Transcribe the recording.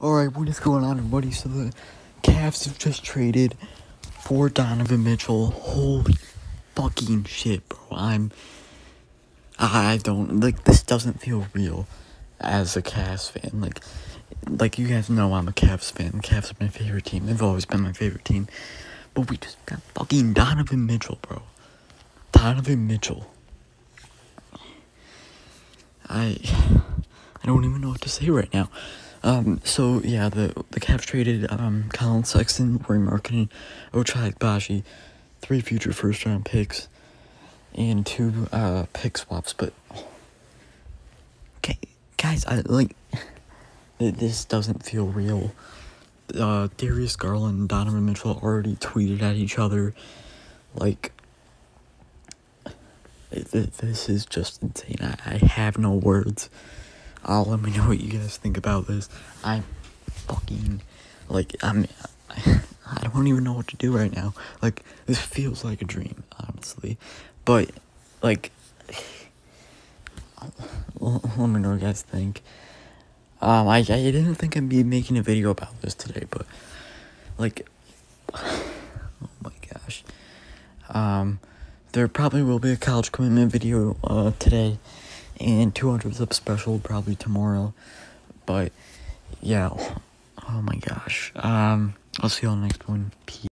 Alright, what is going on, everybody? So the Cavs have just traded for Donovan Mitchell. Holy fucking shit, bro. I'm. I don't. Like, this doesn't feel real as a Cavs fan. Like, like you guys know I'm a Cavs fan. The Cavs are my favorite team. They've always been my favorite team. But we just got fucking Donovan Mitchell, bro. Donovan Mitchell. I. I don't even know what to say right now. Um, so yeah, the the Cavs traded um Collin Sexton, Rory Markkanen, Ochai Agbaji, three future first round picks, and two uh pick swaps. But okay, guys, I like this doesn't feel real. Uh, Darius Garland and Donovan Mitchell already tweeted at each other, like. This is just insane. I, I have no words. Uh, let me know what you guys think about this. I'm fucking like I'm. I don't even know what to do right now. Like this feels like a dream, honestly. But like, let me know what you guys think. Um, I I didn't think I'd be making a video about this today, but like, oh my gosh. Um, there probably will be a college commitment video uh today and 200 sub special probably tomorrow. But yeah, oh my gosh. Um, I'll see the next one. Peace.